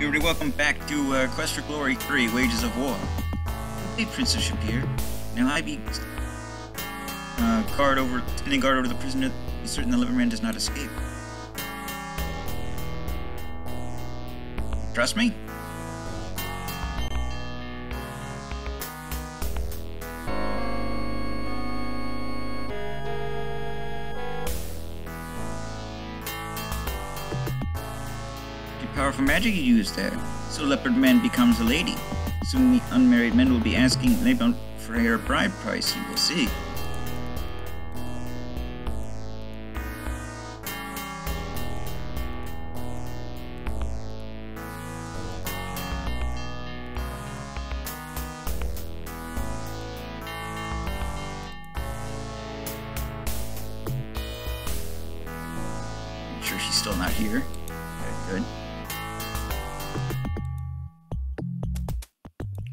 Everybody, welcome back to uh, Quest for Glory 3 Wages of War. Hey, Princess Shapeir. Now, I be uh, guard over, standing guard over the prisoner, be certain the Liverman does not escape. Trust me? Magic you use there. So leopard man becomes a lady. Soon the unmarried men will be asking Laibon for her bride price, you will see.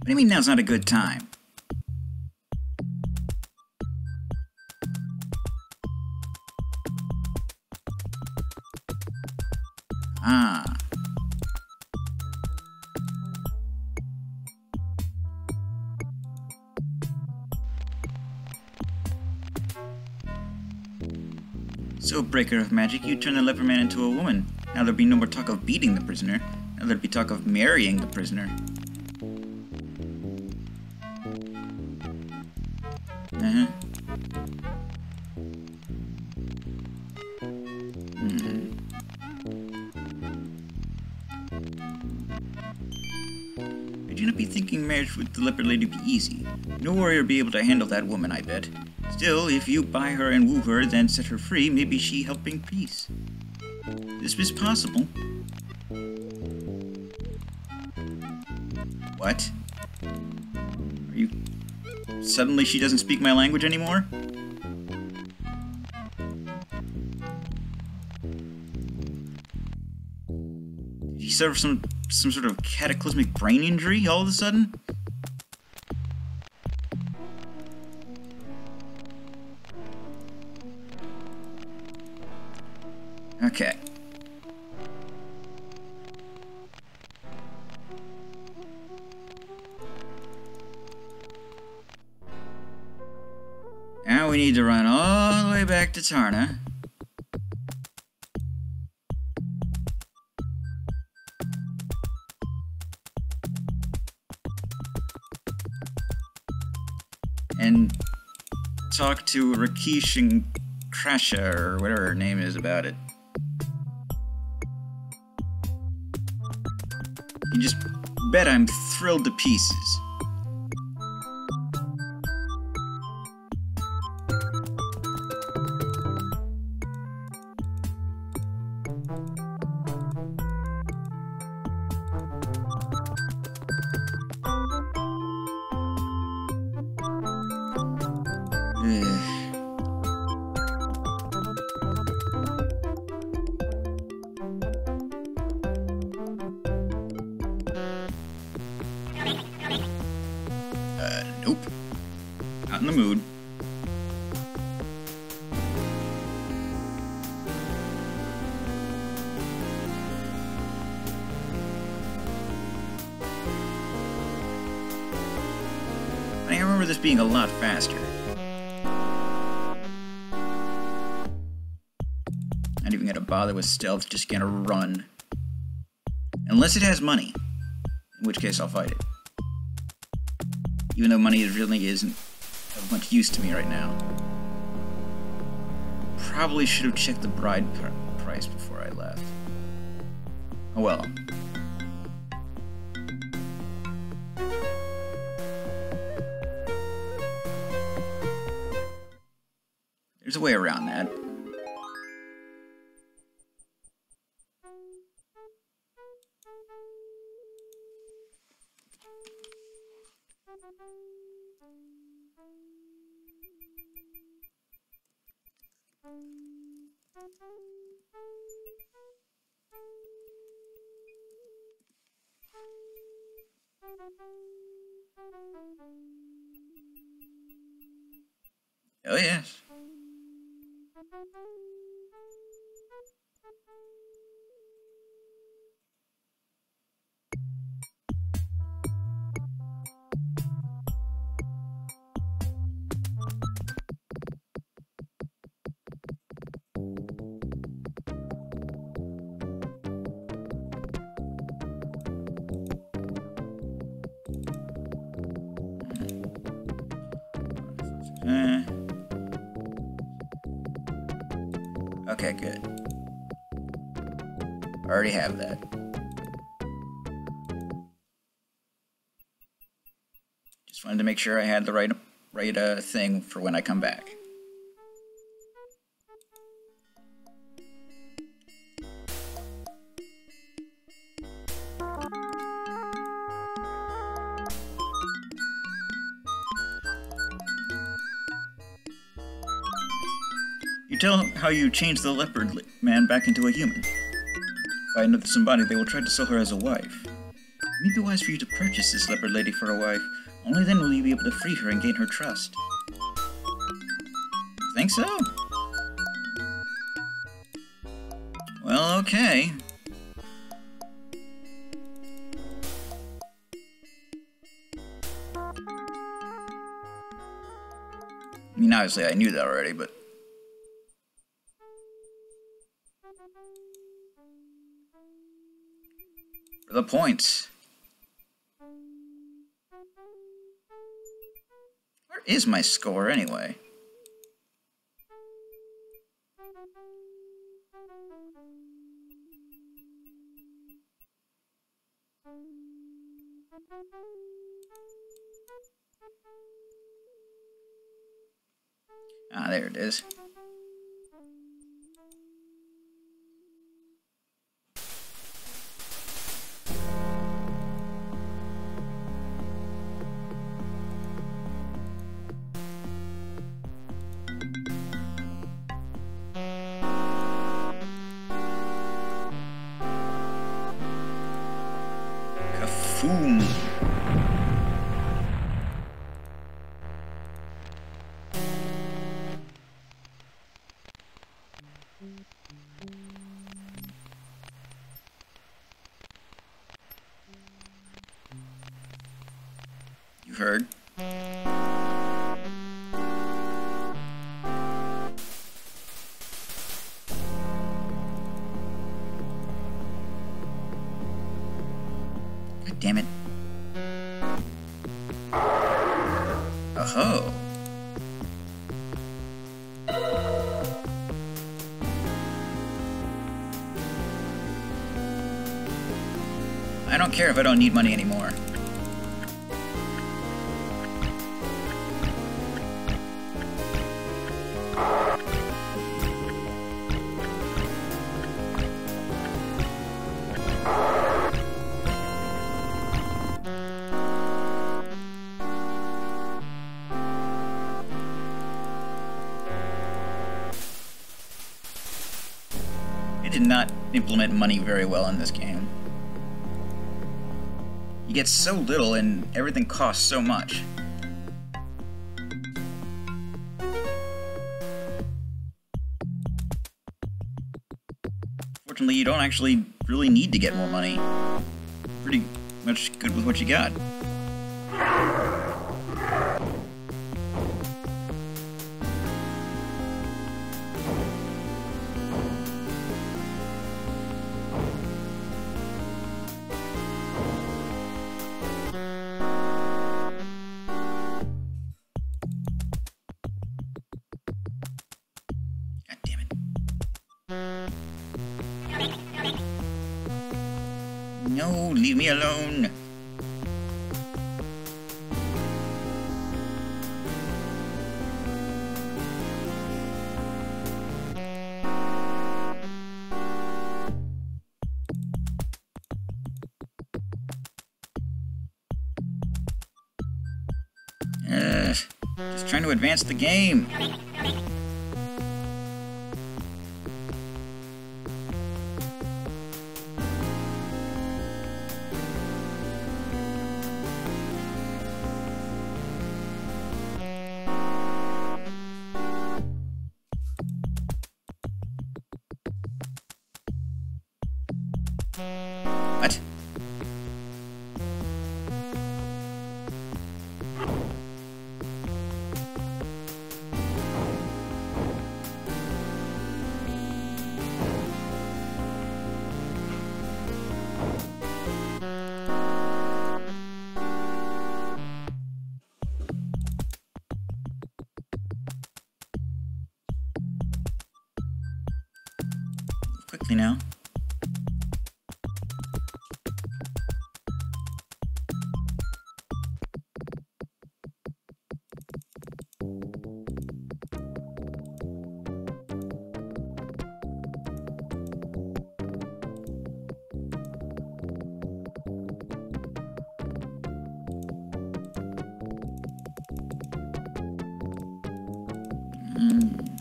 What do you mean now's not a good time? Ah. So, Breaker of Magic, you turn the leper man into a woman. Now there'll be no more talk of beating the prisoner. Now there'll be talk of marrying the prisoner. Leopard lady be easy? No warrior be able to handle that woman, I bet. Still, if you buy her and woo her, then set her free, maybe she helping peace. This is possible. What? Are you... Suddenly she doesn't speak my language anymore? Did he suffer some some sort of cataclysmic brain injury all of a sudden? Okay. Now we need to run all the way back to Tarna. And talk to Rakeesh and Krasha, or whatever her name is about it. Just bet I'm thrilled to pieces. Ugh. Being a lot faster. Not even gonna bother with stealth, just gonna run. Unless it has money. In which case I'll fight it. Even though money really isn't of much use to me right now. Probably should have checked the bride pr price before I left. Oh well. There's a way around that. Oh yes. Eh. Okay, good. I already have that. Just wanted to make sure I had the right right uh, thing for when I come back. How you changed the leopard man back into a human. By another somebody, they will try to sell her as a wife. It may be wise for you to purchase this leopard lady for a wife. Only then will you be able to free her and gain her trust. Think so? Well, okay. I mean, obviously I knew that already, but... the points. Where is my score, anyway? Heard? God damn it. Oh. I don't care if I don't need money anymore. Implement money very well in this game. You get so little and everything costs so much. Fortunately, you don't actually really need to get more money. Pretty much good with what you got. Just trying to advance the game.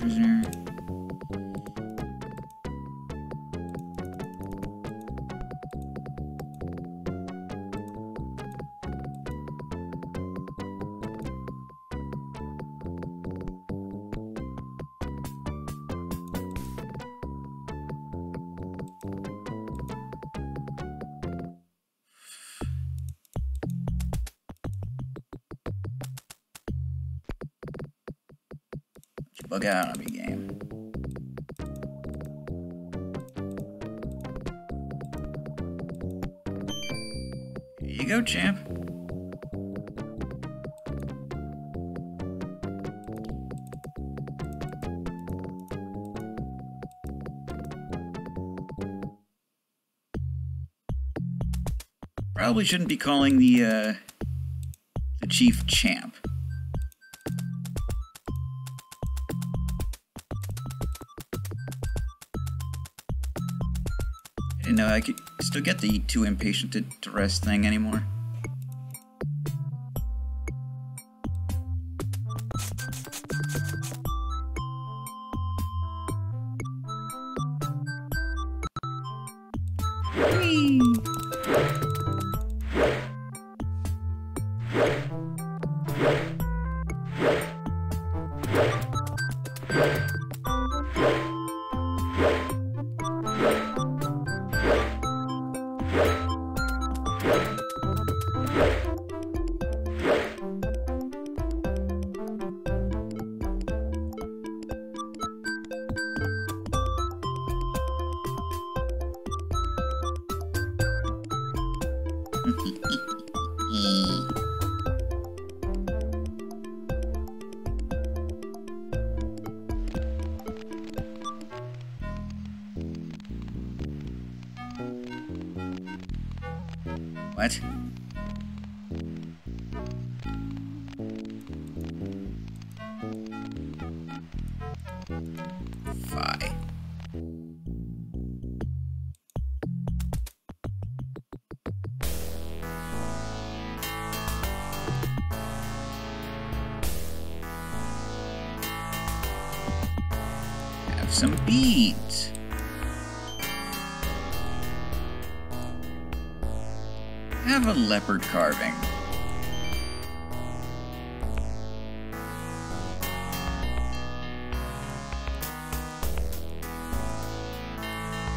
Prisoner. Bug out on me, game. Here you go, champ. Probably shouldn't be calling the, uh, the chief champ. Know I could still get the too impatient to, to rest thing anymore. What? Leopard carving.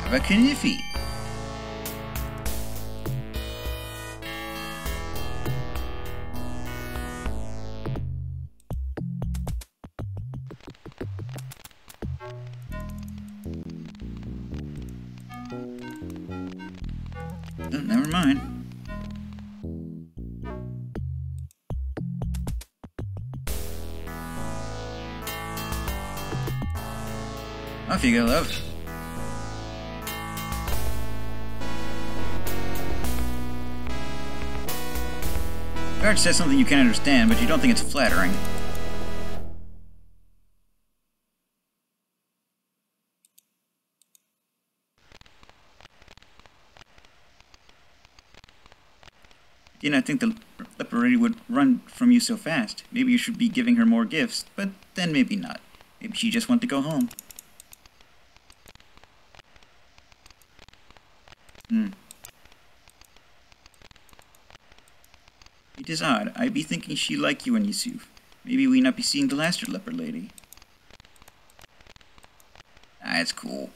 Have a kniffy. Oh, never mind. Off you go, love. Guard says something you can't understand, but you don't think it's flattering. Did not I think the leopard would run from you so fast. Maybe you should be giving her more gifts, but then maybe not. Maybe she just wants to go home. Hmm. It is odd. I be thinking she like you and Yusuf. Maybe we not be seeing the last leopard lady. Ah, it's cool.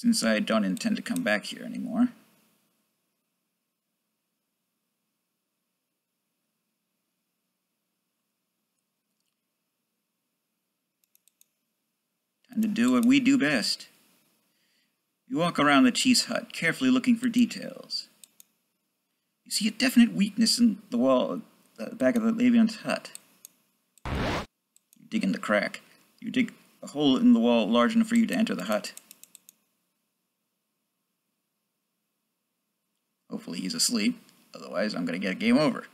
since I don't intend to come back here anymore. Time to do what we do best. You walk around the cheese hut, carefully looking for details. You see a definite weakness in the wall at the back of the Laibon's hut. You dig in the crack. You dig a hole in the wall large enough for you to enter the hut. Hopefully he's asleep, otherwise I'm going to get a game over.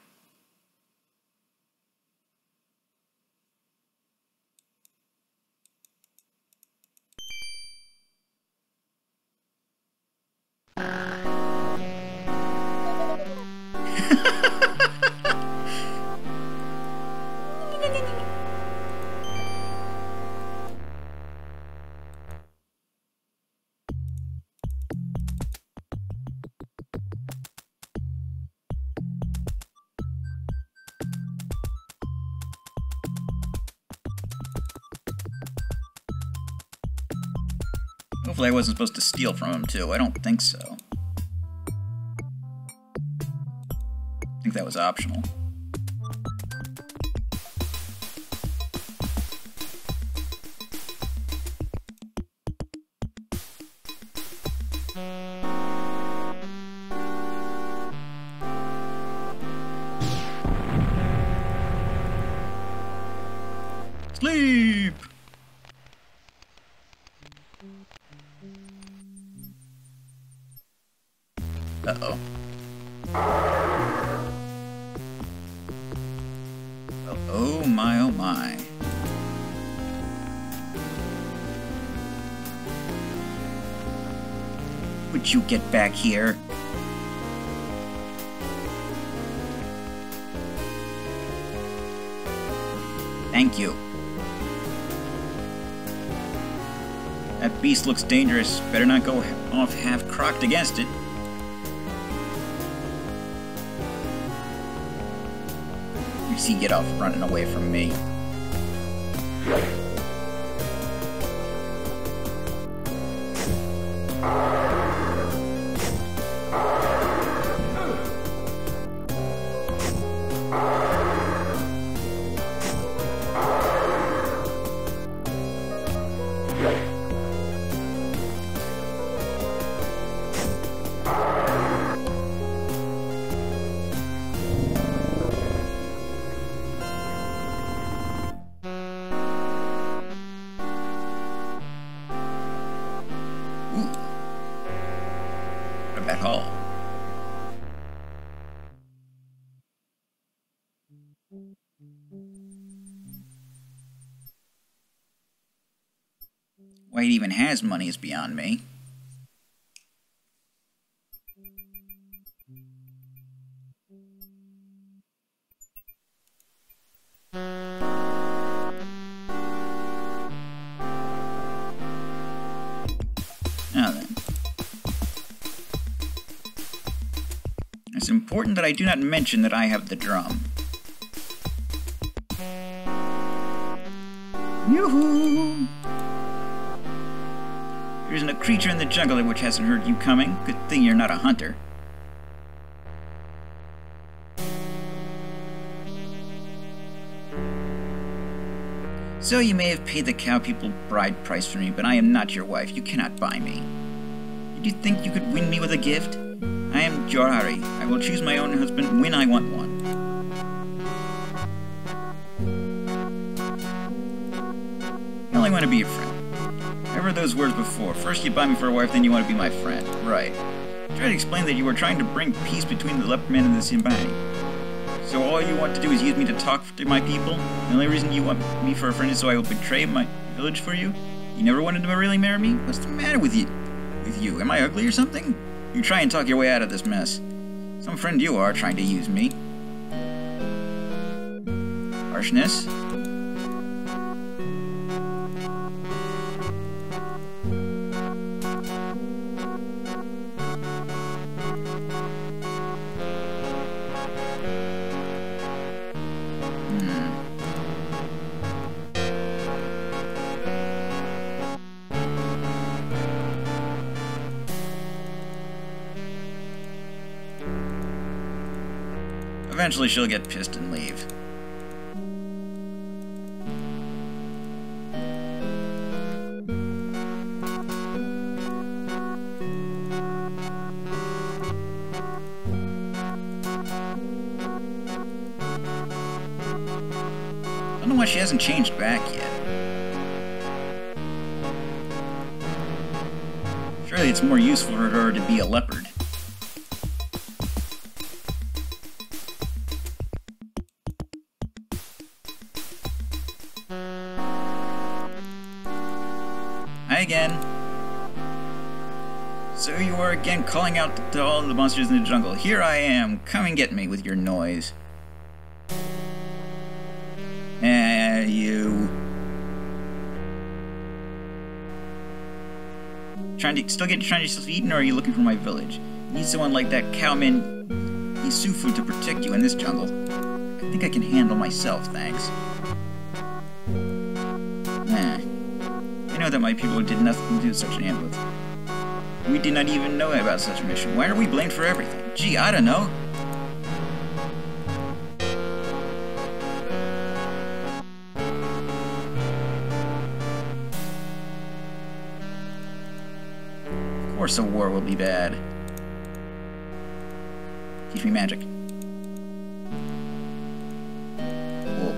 I wasn't supposed to steal from him, too. I don't think so. I think that was optional. You get back here? Thank you. That beast looks dangerous. Better not go off half-crocked against it. You see, get off running away from me. Has money is beyond me. It's important that I do not mention that I have the drum. Yoo-hoo! There isn't a creature in the jungle which hasn't heard you coming. Good thing you're not a hunter. So you may have paid the cow people bride price for me, but I am not your wife. You cannot buy me. Did you think you could win me with a gift? I am Johari. I will choose my own husband when I want one. I only want to be your friend. Heard those words before. First you buy me for a wife, then you want to be my friend. Right. Try to explain that you were trying to bring peace between the leopard man and the Simbani. So all you want to do is use me to talk to my people? The only reason you want me for a friend is so I will betray my village for you? You never wanted to really marry me? What's the matter with you? With you? Am I ugly or something? You try and talk your way out of this mess. Some friend you are trying to use me. Harshness? Eventually she'll get pissed and leave. I don't know why she hasn't changed back yet. Surely it's more useful for her to be a leopard. Calling out to all the monsters in the jungle. Here I am. Come and get me with your noise. Eh, you. Trying to still get trying to yourself eaten, or are you looking for my village? You need someone like that cowman Yesufu to protect you in this jungle. I think I can handle myself, thanks. Nah. I know that my people did nothing to do such an ambush. We did not even know about such a mission. Why are we blamed for everything? Gee, I don't know. Of course a war will be bad. Teach me magic. Whoa.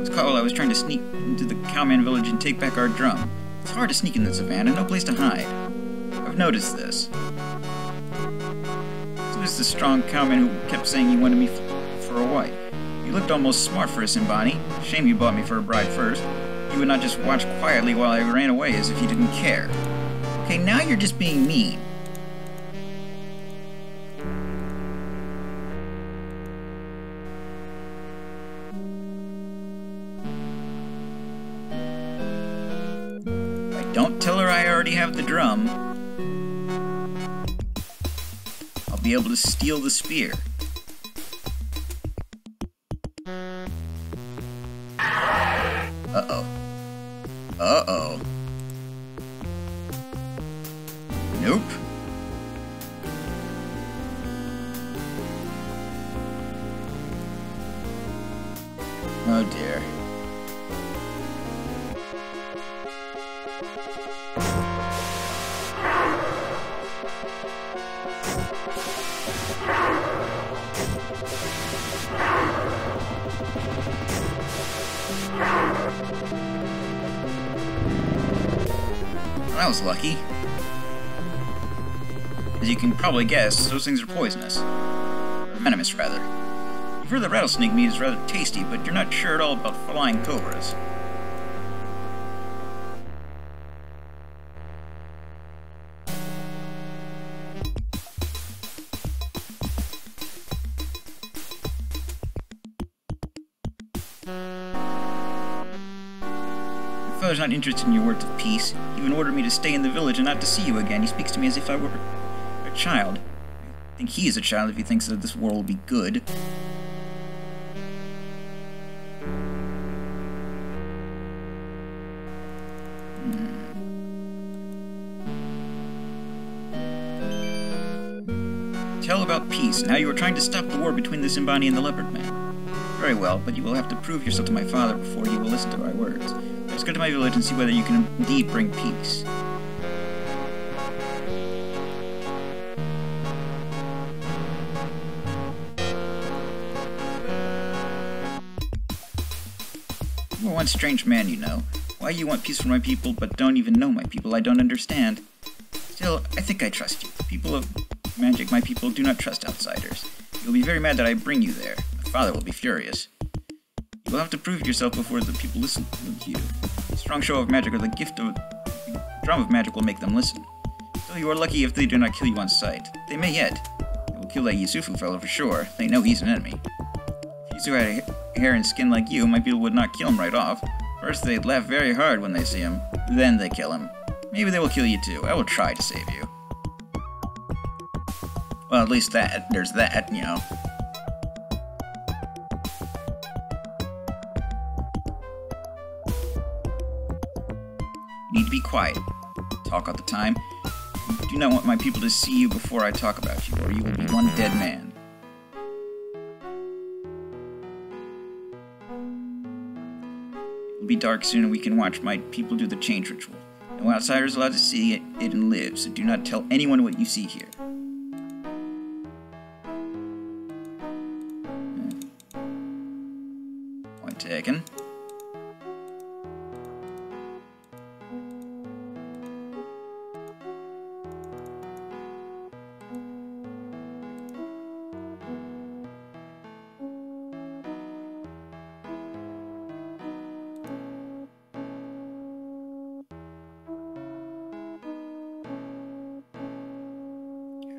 It's Carl, I was trying to sneak into the cowman village and take back our drum. It's hard to sneak in the savannah, no place to hide. I've noticed this. So this the strong cowman who kept saying he wanted me for a wife. You looked almost smart for a Simbani. Shame you bought me for a bride first. You would not just watch quietly while I ran away as if you didn't care. Okay, now you're just being mean. Don't tell her I already have the drum, I'll be able to steal the spear. Probably guess, those things are poisonous. Venomous, rather. You've heard that rattlesnake meat is rather tasty, but you're not sure at all about flying cobras. Father's not interested in your words of peace. He even ordered me to stay in the village and not to see you again. He speaks to me as if I were child. I think he is a child if he thinks that this world will be good. Tell about peace. Now you are trying to stop the war between the Simbani and the Leopard Man. Very well, but you will have to prove yourself to my father before he will listen to my words. Let's go to my village and see whether you can indeed bring peace. Strange man, you know. Why you want peace for my people, but don't even know my people, I don't understand. Still, I think I trust you. People of magic, my people, do not trust outsiders. You'll be very mad that I bring you there. My father will be furious. You will have to prove yourself before the people listen to you. A strong show of magic or the gift of the drum of magic will make them listen. Still, you are lucky if they do not kill you on sight. They may yet. They will kill that Yesufu fellow for sure. They know he's an enemy. If Yesufu had hair and skin like you, my people would not kill him right off. First, they'd laugh very hard when they see him. Then they kill him. Maybe they will kill you too. I will try to save you. Well, at least that. There's that, you know. Need to be quiet. Talk all the time. Do not want my people to see you before I talk about you, or you will be one dead man. It will be dark soon, and we can watch my people do the change ritual. No outsider is allowed to see it, it and live, so do not tell anyone what you see here.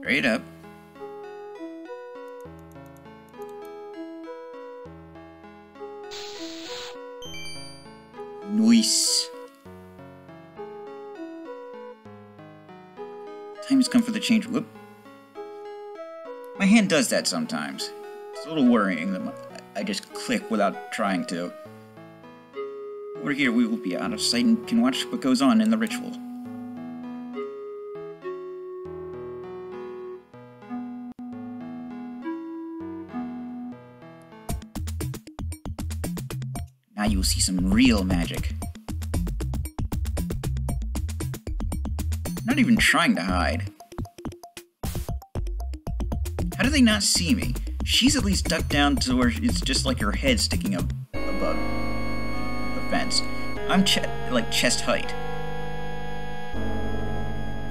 Straight up. Nice. Time has come for the change. Whoop. My hand does that sometimes. It's a little worrying that I just click without trying to. Over here, we will be out of sight and can watch what goes on in the ritual. Real magic. Not even trying to hide. How do they not see me? She's at least ducked down to where it's just like her head sticking up above the fence. I'm like chest height.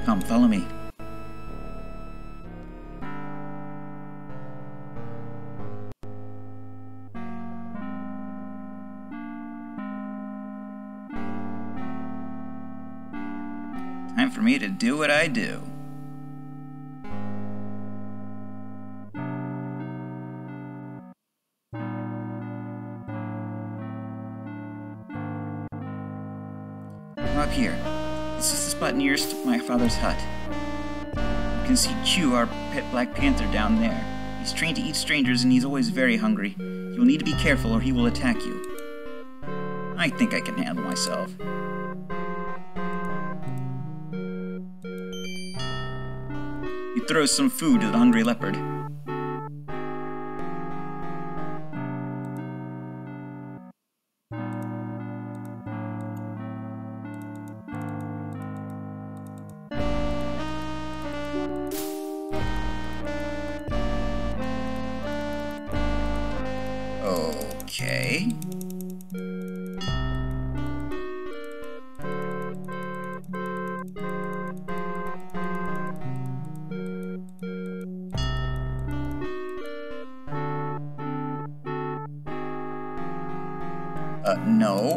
Come, follow me. To do what I do. I'm up here. This is the spot nearest my father's hut. You can see Chew, our pet black panther, down there. He's trained to eat strangers and he's always very hungry. You'll need to be careful or he will attack you. I think I can handle myself. Throws some food to the hungry leopard.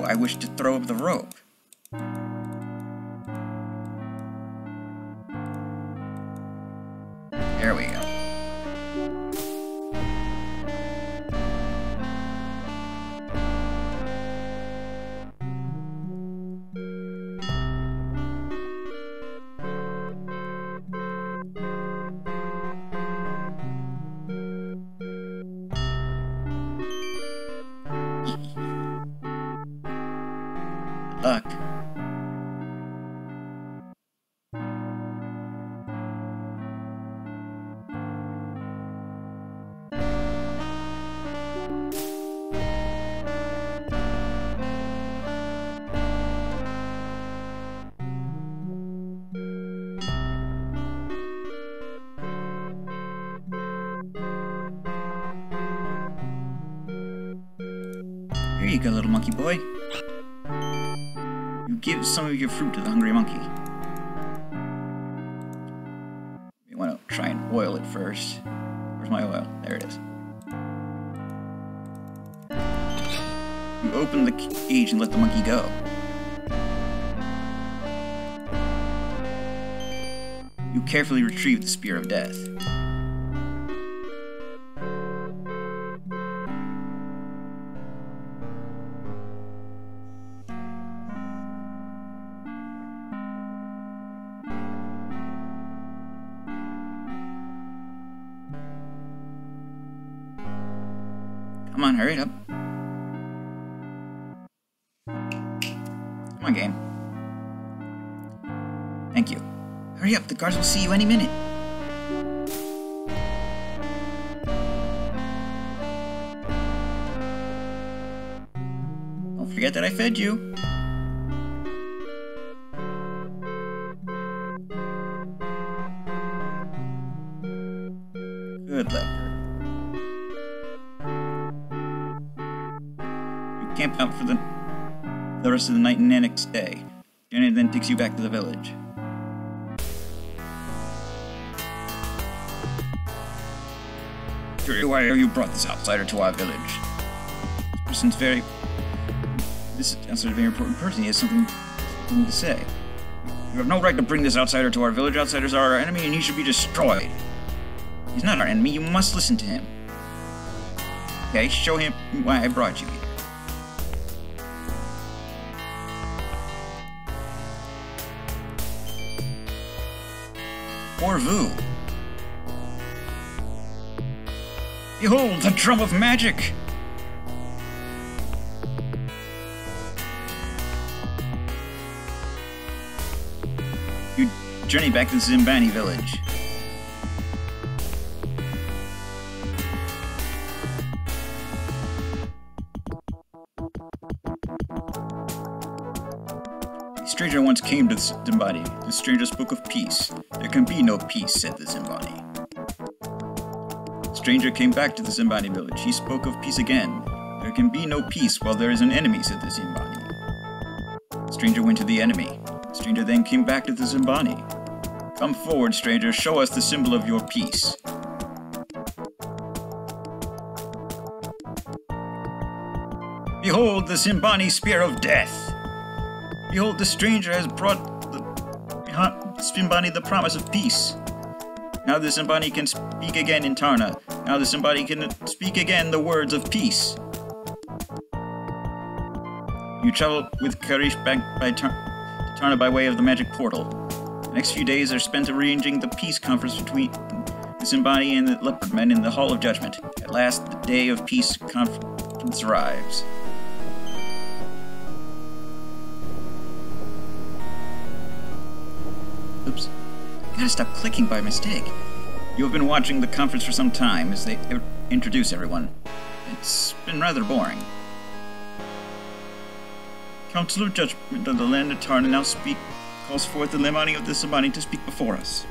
I wish to throw up the rope. Let the monkey go. You carefully retrieve the Spear of Death. Come on, hurry up. Game. Thank you. Hurry up, the guards will see you any minute. Don't forget that I fed you. Rest of the night and the next day. Janet then takes you back to the village. Why have you brought this outsider to our village? This person's very... This outsider is a very important person. He has something, something to say. You have no right to bring this outsider to our village. Outsiders are our enemy and he should be destroyed. He's not our enemy. You must listen to him. Okay, show him why I brought you here. Orvu. Behold, the drum of magic! You journey back to Simbani village. Once came to the Simbani. The stranger spoke of peace. There can be no peace, said the Simbani. The stranger came back to the Simbani village. He spoke of peace again. There can be no peace while there is an enemy, said the Simbani. The stranger went to the enemy. The stranger then came back to the Simbani. Come forward, stranger, show us the symbol of your peace. Behold the Simbani spear of death! Behold, the stranger has brought the Simbani the promise of peace. Now the Simbani can speak again in Tarna. Now the Simbani can speak again the words of peace. You travel with Karish back by Tar Tarna by way of the magic portal. The next few days are spent arranging the peace conference between the Simbani and the Leopard Men in the Hall of Judgment. At last, the day of peace conference arrives. Gotta stop clicking by mistake. You have been watching the conference for some time as they introduce everyone. It's been rather boring. Council of Judgment of the Land of Tarna now speak calls forth the Lemani of the Simbani to speak before us.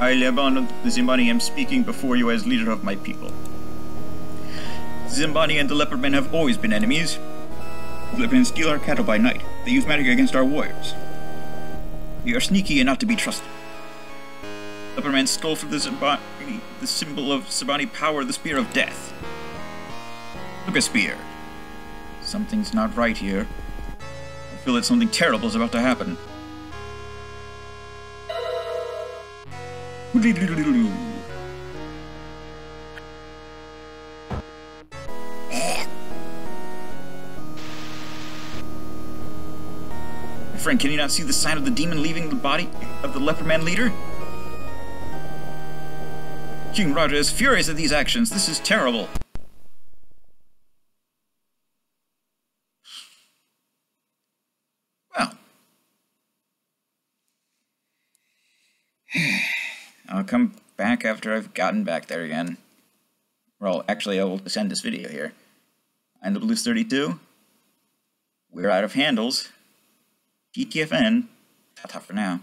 I, Laibon of the Simbani, am speaking before you as leader of my people. Simbani and the Leopard Men have always been enemies. The Leopard Men steal our cattle by night. They use magic against our warriors. We are sneaky and not to be trusted. Leopard Man stole from the Simbani the symbol of Simbani power, the Spear of Death. Look a spear. Something's not right here. I feel that something terrible is about to happen. Friend, can you not see the sign of the demon leaving the body of the leper man leader? King Rajah is furious at these actions. This is terrible. Well. I'll come back after I've gotten back there again. Well, actually, I will send this video here. I'm the Blues 32. We're out of handles. GTFN. Ta-ta for now.